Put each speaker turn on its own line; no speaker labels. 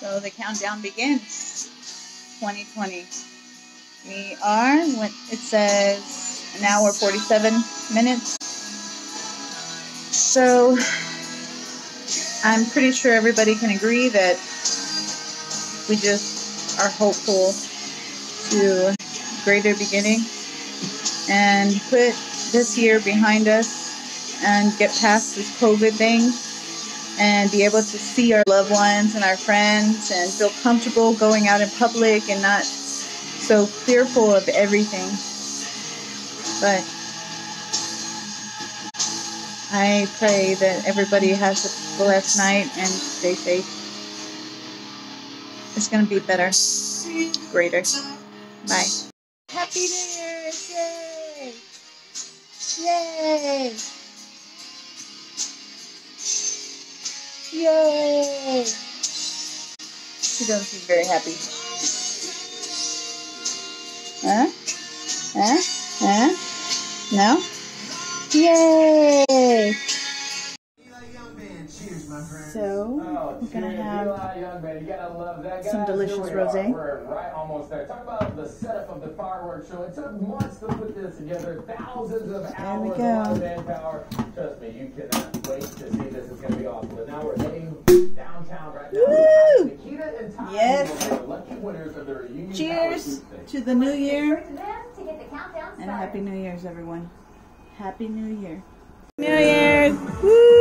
So the countdown begins. 2020. We are, what it says, an hour 47 minutes. So I'm pretty sure everybody can agree that we just are hopeful to greater beginning and put this year behind us and get past this COVID thing and be able to see our loved ones and our friends and feel comfortable going out in public and not so fearful of everything. But I pray that everybody has a blessed night and stay safe. It's going to be better, greater. Bye. Happy New Year! Yay! Yay! Yay! She doesn't seem very happy. Huh? Huh? Huh? No? Yay! So, we're gonna oh, have some delicious rosé.
We're right almost there. Talk about the setup of the fireworks show. It took months to put this together, thousands of hours,
we go.
of manpower. Trust me, you cannot wait to see this. It's going to be awesome. But now we're heading downtown right now.
Woo!
Nikita and Ty
Yes.
are the lucky winners of their Union Power
Cheers to the new year and. Happy New Year's, everyone. Happy New Year. New Year's! Woo!